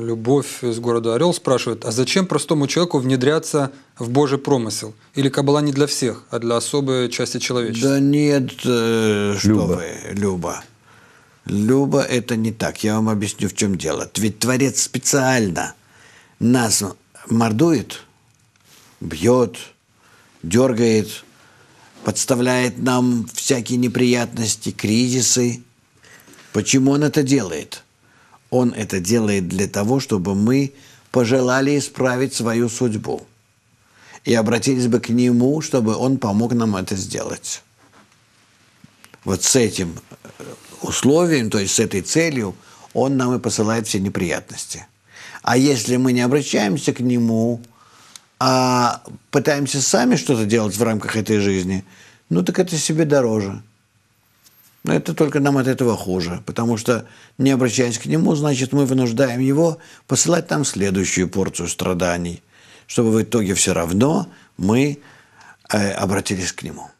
Любовь из города Орел спрашивает, а зачем простому человеку внедряться в Божий промысел? Или Каббала не для всех, а для особой части человечества? Да нет, э, что Люба. вы, Люба. Люба, это не так. Я вам объясню, в чем дело. Ведь Творец специально нас мордует, бьет, дергает, подставляет нам всякие неприятности, кризисы. Почему он это делает? Он это делает для того, чтобы мы пожелали исправить свою судьбу и обратились бы к нему, чтобы он помог нам это сделать. Вот с этим э, условием, то есть с этой целью, он нам и посылает все неприятности. А если мы не обращаемся к нему, а пытаемся сами что-то делать в рамках этой жизни, ну так это себе дороже. Но это только нам от этого хуже, потому что, не обращаясь к нему, значит, мы вынуждаем его посылать нам следующую порцию страданий, чтобы в итоге все равно мы э, обратились к нему.